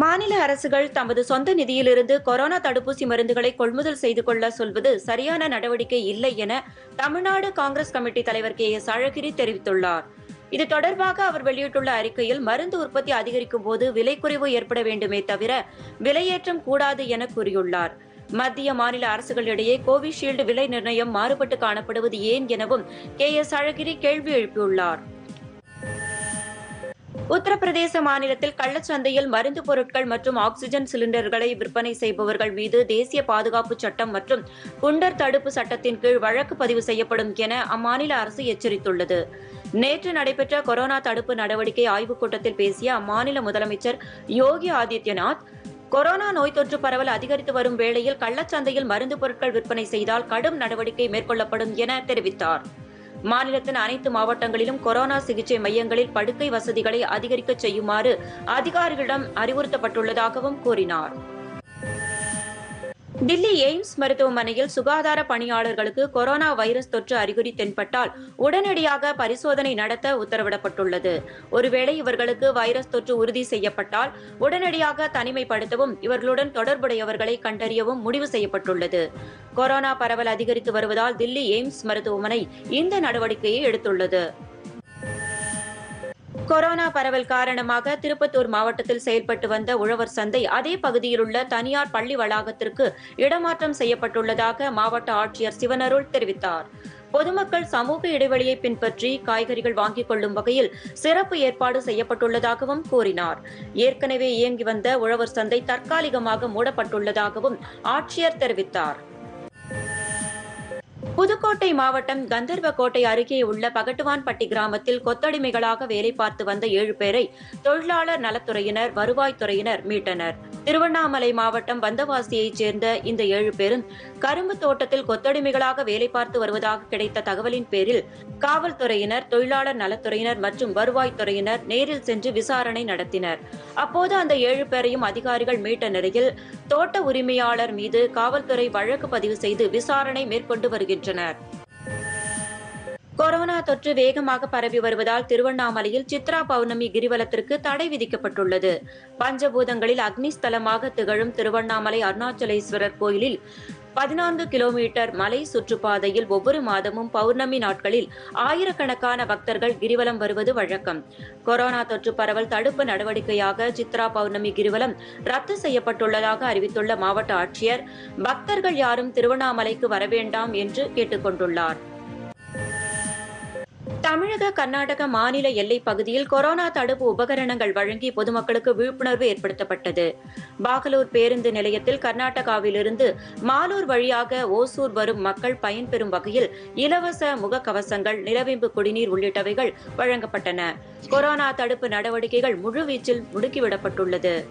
மாநில அரசுகள் தமது சொந்த நிதியிலிருந்து கொரோனா தடுப்பூசி மருந்துகளை கொள்முதல் செய்து கொள்ள சொல்வது சரியான நடவடிக்கை இல்லை என தமிழ்நாடு காங்கிரஸ் கமிட்டி தலைவர் கே எஸ் அழகிரி தெரிவித்துள்ளார். இது தொடர்பாக அவர் வெளியிட்டுள்ள அறிக்கையில் மருந்து உற்பத்தி அதிகரிக்கும் போது விலை குறைவு ஏற்பட வேண்டுமே தவிர விலையேற்றம் கூடாது என கூறியுள்ளார். மத்திய மாநில அரசுகளிடையே கோவிஷீல்டு விலை நிர்ணயம் மாறுபட்டு காணப்படுவது ஏன் எனவும் கே எஸ் அழகிரி கேள்வி எழுப்பியுள்ளார். உத்தரப்பிரதேச மாநிலத்தில் கள்ளச்சந்தையில் மருந்து பொருட்கள் மற்றும் ஆக்ஸிஜன் சிலிண்டர்களை விற்பனை செய்பவர்கள் மீது தேசிய பாதுகாப்பு சட்டம் மற்றும் குண்டர் தடுப்பு சட்டத்தின் கீழ் வழக்கு பதிவு செய்யப்படும் என அம்மாநில அரசு எச்சரித்துள்ளது. நேற்று நடைபெற்ற கொரோனா தடுப்பு நடவடிக்கை ஆய்வுக் கூட்டத்தில் பேசிய அம்மாநில முதலமைச்சர் யோகி ஆதித்யநாத் கொரோனா நோய் தொற்று பரவல் அதிகரித்து வரும் வேளையில் கள்ளச்சந்தையில் மருந்து பொருட்கள் விற்பனை செய்தால் கடும் நடவடிக்கை மேற்கொள்ளப்படும் என தெரிவித்தார். மாநிலத்தின் அனைத்து மாவட்டங்களிலும் கொரோனா சிகிச்சை மையங்களில் படுக்கை வசதிகளை அதிகரிக்க செய்யுமாறு அதிகாரிகளிடம் அறிவுறுத்தப்பட்டுள்ளதாகவும் கூறினார். தில்லி எய்ம்ஸ் மருத்துவமனையில் சுகாதார பணியாளர்களுக்கு கொரோனா வைரஸ் தொற்று அறிகுறி தென்பட்டால் உடனடியாக பரிசோதனை நடத்த உத்தரவிடப்பட்டுள்ளது. ஒருவேளை இவர்களுக்கு வைரஸ் தொற்று உறுதி செய்யப்பட்டால் உடனடியாக தனிமைப்படுத்தவும் இவர்களுடன் தொடர்புடையவர்களை கண்டறியவும் முடிவு செய்யப்பட்டுள்ளது. கொரோனா பரவல் அதிகரித்து வருவதால் தில்லி எய்ம்ஸ் மருத்துவமனை இந்த நடவடிக்கையை எடுத்துள்ளது. கொரோனா பரவல் காரணமாக திருப்பத்தூர் மாவட்டத்தில் செயல்பட்டு வந்த உழவர் சந்தை அதே பகுதியில் உள்ள தனியார் பள்ளி வளாகத்திற்கு இடமாற்றம் செய்யப்பட்டுள்ளதாக மாவட்ட ஆட்சியர் சிவனருள் தெரிவித்தார். பொதுமக்கள் சமூக இடைவெளியை பின்பற்றி காய்கறிகள் வாங்கிக் கொள்ளும் வகையில் சிறப்பு ஏற்பாடு செய்யப்பட்டுள்ளதாகவும் கூறினார். ஏற்கனவே இயங்கி வந்த உழவர் சந்தை தற்காலிகமாக மூடப்பட்டுள்ளதாகவும் ஆட்சியர் தெரிவித்தார். புதுக்கோட்டை மாவட்டம் கந்தர்வக்கோட்டை அருகே உள்ள பகட்டுவான்பட்டி கிராமத்தில் கொத்தடிமைகளாக வேலை பார்த்து வந்த ஏழு பேரை தொழிலாளர் நலத்துறையினர் வருவாய்த்துறையினர் மீட்டனர். திருவண்ணாமலை மாவட்டம் வந்தவாசியைச் சேர்ந்த இந்த ஏழு பேரும் கரும்பு தோட்டத்தில் கொத்தடிமைகளாக வேலை பார்த்து வருவதாக கிடைத்த தகவலின் பேரில் காவல்துறையினர் தொழிலாளர் நலத்துறையினர் மற்றும் வருவாய்த்துறையினர் நேரில் சென்று விசாரணை நடத்தினர். அப்போது அந்த ஏழு பேரையும் அதிகாரிகள் மீட்ட நிலையில் தோட்ட உரிமையாளர் மீது காவல்துறை வழக்கு பதிவு செய்து விசாரணை மேற்கொண்டு வருகின்றனர். கொரோனா தொற்று வேகமாக பரவி வருவதால் திருவண்ணாமலையில் சித்ரா பௌர்ணமி கிரிவலத்திற்கு தடை விதிக்கப்பட்டுள்ளது. பஞ்சபூதங்களில் அக்னி ஸ்தலமாக திகழும் திருவண்ணாமலை அருணாச்சலேஸ்வரர் கோயிலில் பதினான்கு கிலோமீட்டர் மலை சுற்றுப்பாதையில் ஒவ்வொரு மாதமும் பௌர்ணமி நாட்களில் ஆயிரக்கணக்கான பக்தர்கள் கிரிவலம் வருவது வழக்கம். கொரோனா தொற்று பரவல் தடுப்பு நடவடிக்கையாக சித்ரா பௌர்ணமி கிரிவலம் ரத்து செய்யப்பட்டுள்ளதாக அறிவித்துள்ள மாவட்ட ஆட்சியர் பக்தர்கள் யாரும் திருவண்ணாமலைக்கு வரவேண்டாம் என்று கேட்டுக்கொண்டுள்ளார். தமிழக கர்நாடக மாநில எல்லைப் பகுதியில் கொரோனா தடுப்பு உபகரணங்கள் வழங்கி பொதுமக்களுக்கு விழிப்புணர்வு ஏற்படுத்தப்பட்டது. பாகலூர் பேருந்து நிலையத்தில் கர்நாடகாவிலிருந்து மாலூர் வழியாக ஓசூர் வரும் மக்கள் பயன்பெறும் வகையில் இலவச முகக்கவசங்கள் நிலவேம்பு குடிநீர் உள்ளிட்டவைகள் வழங்கப்பட்டன. கொரோனா தடுப்பு நடவடிக்கைகள் முழுவீச்சில் முடுக்கிவிடப்பட்டுள்ளது.